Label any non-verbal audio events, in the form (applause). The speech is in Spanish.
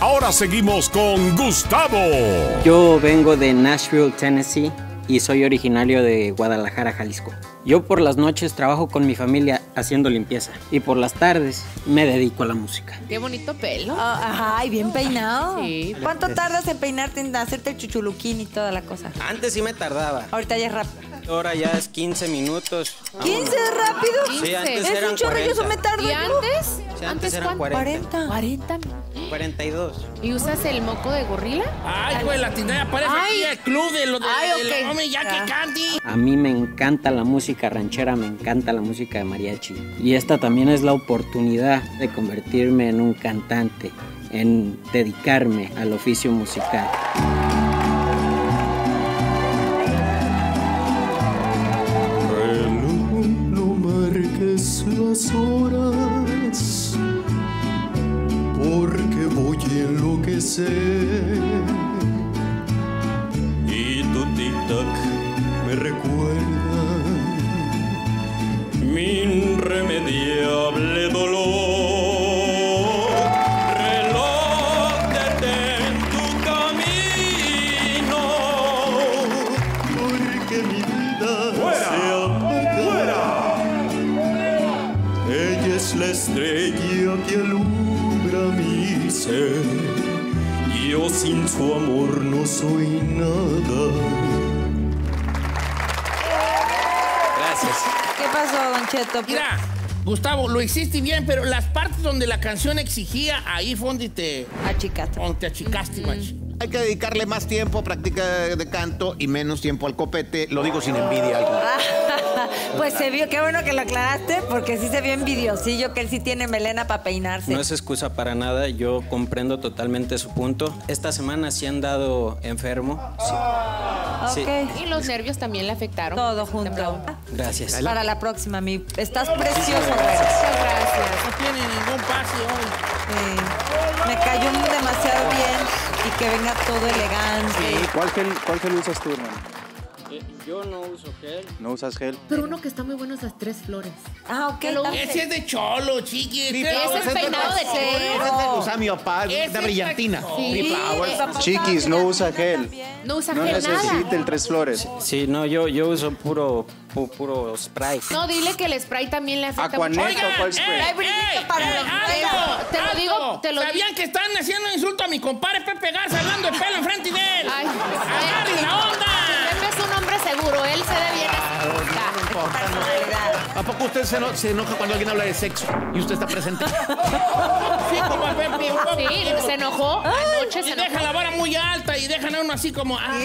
Ahora seguimos con Gustavo. Yo vengo de Nashville, Tennessee y soy originario de Guadalajara, Jalisco. Yo por las noches trabajo con mi familia haciendo limpieza y por las tardes me dedico a la música. Qué bonito pelo. Ah, Ay, bien peinado. Sí. ¿Cuánto tardas en peinarte, en hacerte el chuchuluquín y toda la cosa? Antes sí me tardaba. Ahorita ya es rápido. Ahora ya es 15 minutos. ¿15 es rápido? Sí, antes es eran un chorro, yo eso me 40. tardo. ¿Y antes? Sí, antes eran cuánto? 40. 40. 40. 42. ¿Y usas el moco de gorila? Ay, güey, la tienda parece Ay. aquí el club de los de, Ay, de ok. los hombres ya que candy. A mí me encanta la música ranchera, me encanta la música de mariachi. Y esta también es la oportunidad de convertirme en un cantante, en dedicarme al oficio musical. A enloquecer. Y tu tic-tac me recuerda mi irremediable dolor. Reloj, detén tu camino, porque mi vida se apaga. Ella es la estrella que alumbra mi ser. Yo sin su amor no soy nada. Gracias. ¿Qué pasó, Don Cheto? Mira, Gustavo, lo hiciste bien, pero las partes donde la canción exigía, ahí fue donde te, Achicaste. donde te achicaste, macho. Hay que dedicarle más tiempo a práctica de canto y menos tiempo al copete. Lo digo sin envidia. algo. (laughs) Pues se vio, qué bueno que lo aclaraste, porque sí se vio envidiosillo que él sí tiene melena para peinarse. No es excusa para nada, yo comprendo totalmente su punto. Esta semana sí han dado enfermo. Sí. Sí, Ok. Y los nervios también le afectaron. Todo junto. gracias. Para la próxima, mi. Estás precioso. Muchas gracias. No tiene ningún pase hoy. Sí. Me cayó y que venga todo elegante. ¿Cuál gel, cuál gel usas tú, hermano? Yo no uso gel. ¿No usas gel? Pero uno que está muy bueno es las tres flores. Ah, ok. Ese es de cholo, chiqui. Ese- es peinado de Ese es de mi papá, es brillantina. Sí. Chiquis, no usa gel. No usa No gel necesita nada. el tres flores. Sí, no, yo, yo uso puro, pu- puro spray. No, dile que el spray también le afecta mucho. Aquanet o cuál spray. Hay brillito para los alto, te lo digo, alto. te lo ¿Sabían digo. que están haciendo insulto a mi compadre Pepe Garza hablando de pelo enfrente ¿A poco usted se, eno- se enoja cuando alguien habla de sexo y usted está presente? (laughs) Sí, como a Pepe. Sí, se enojó. Anoche se Y enojó. deja la vara muy alta y dejan a uno así como... ah.